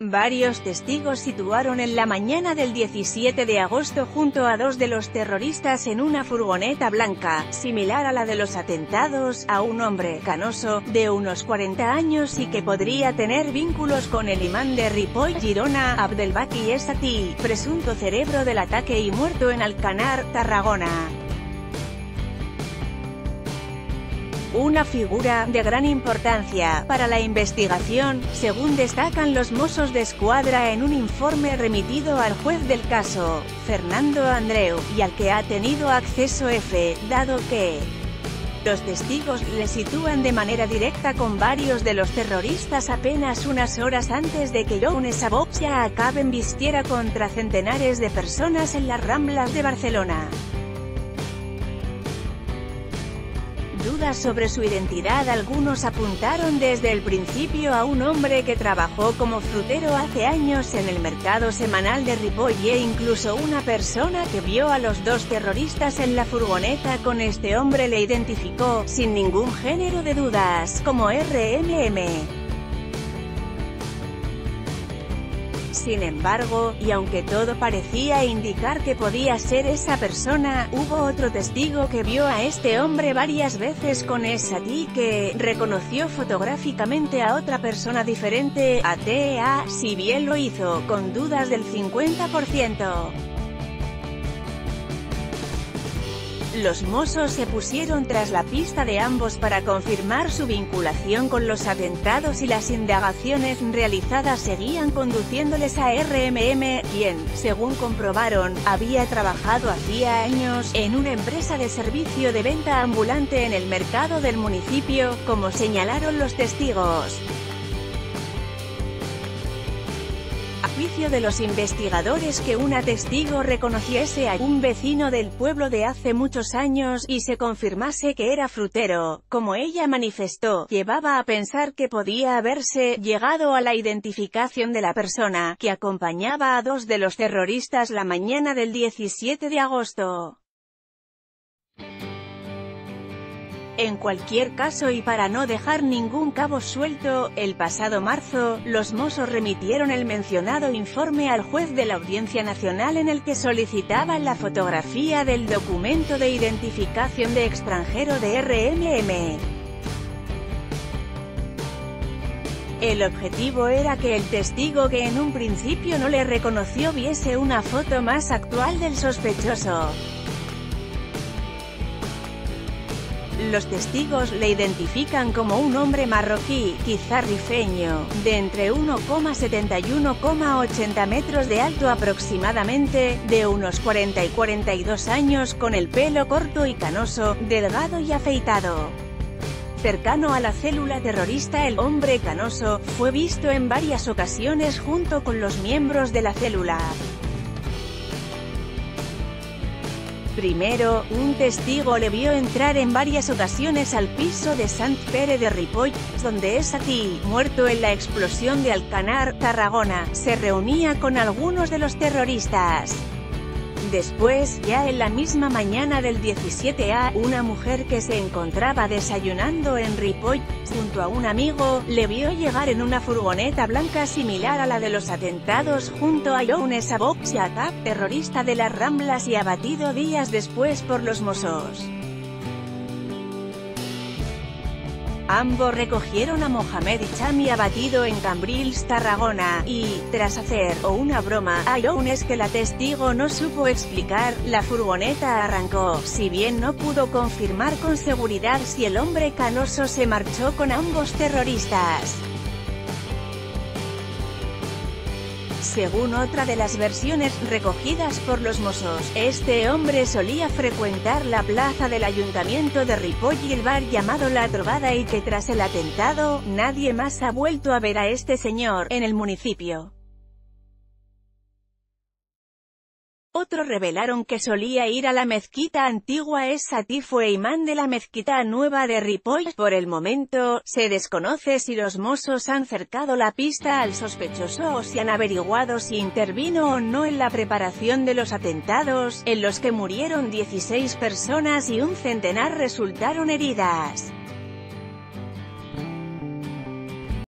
Varios testigos situaron en la mañana del 17 de agosto junto a dos de los terroristas en una furgoneta blanca, similar a la de los atentados, a un hombre canoso, de unos 40 años y que podría tener vínculos con el imán de Ripoll Girona, Abdelbaki Esati, presunto cerebro del ataque y muerto en Alcanar, Tarragona. Una figura de gran importancia para la investigación, según destacan los mozos de escuadra en un informe remitido al juez del caso, Fernando Andreu, y al que ha tenido acceso F, dado que los testigos le sitúan de manera directa con varios de los terroristas apenas unas horas antes de que Jones Sabopsia acabe en vistiera contra centenares de personas en las Ramblas de Barcelona. Dudas sobre su identidad algunos apuntaron desde el principio a un hombre que trabajó como frutero hace años en el mercado semanal de Ripoll e incluso una persona que vio a los dos terroristas en la furgoneta con este hombre le identificó, sin ningún género de dudas, como RMM. Sin embargo, y aunque todo parecía indicar que podía ser esa persona, hubo otro testigo que vio a este hombre varias veces con esa ti que reconoció fotográficamente a otra persona diferente a TEA, si bien lo hizo, con dudas del 50%. Los mozos se pusieron tras la pista de ambos para confirmar su vinculación con los atentados y las indagaciones realizadas seguían conduciéndoles a RMM, quien, según comprobaron, había trabajado hacía años en una empresa de servicio de venta ambulante en el mercado del municipio, como señalaron los testigos. Juicio de los investigadores que una testigo reconociese a un vecino del pueblo de hace muchos años, y se confirmase que era frutero, como ella manifestó, llevaba a pensar que podía haberse llegado a la identificación de la persona, que acompañaba a dos de los terroristas la mañana del 17 de agosto. En cualquier caso y para no dejar ningún cabo suelto, el pasado marzo, los Mossos remitieron el mencionado informe al juez de la Audiencia Nacional en el que solicitaban la fotografía del documento de identificación de extranjero de RMM. El objetivo era que el testigo que en un principio no le reconoció viese una foto más actual del sospechoso. Los testigos le identifican como un hombre marroquí, quizá rifeño, de entre 1,70 y 1,80 metros de alto aproximadamente, de unos 40 y 42 años con el pelo corto y canoso, delgado y afeitado. Cercano a la célula terrorista el hombre canoso, fue visto en varias ocasiones junto con los miembros de la célula. Primero, un testigo le vio entrar en varias ocasiones al piso de Sant Pere de Ripoll, donde es aquí, muerto en la explosión de Alcanar, Tarragona, se reunía con algunos de los terroristas. Después, ya en la misma mañana del 17A, una mujer que se encontraba desayunando en Ripoll, junto a un amigo, le vio llegar en una furgoneta blanca similar a la de los atentados junto a Younes Abou terrorista de las Ramblas y abatido días después por los Mossos. Ambos recogieron a Mohamed Chami abatido en Cambrils, Tarragona, y, tras hacer, o una broma, a Younes que la testigo no supo explicar, la furgoneta arrancó, si bien no pudo confirmar con seguridad si el hombre canoso se marchó con ambos terroristas. Según otra de las versiones recogidas por los Mossos, este hombre solía frecuentar la plaza del ayuntamiento de Ripoll y el bar llamado La Trovada y que tras el atentado, nadie más ha vuelto a ver a este señor, en el municipio. Otros revelaron que solía ir a la mezquita antigua es fue imán de la mezquita nueva de Ripoll. Por el momento, se desconoce si los mozos han cercado la pista al sospechoso o si han averiguado si intervino o no en la preparación de los atentados, en los que murieron 16 personas y un centenar resultaron heridas.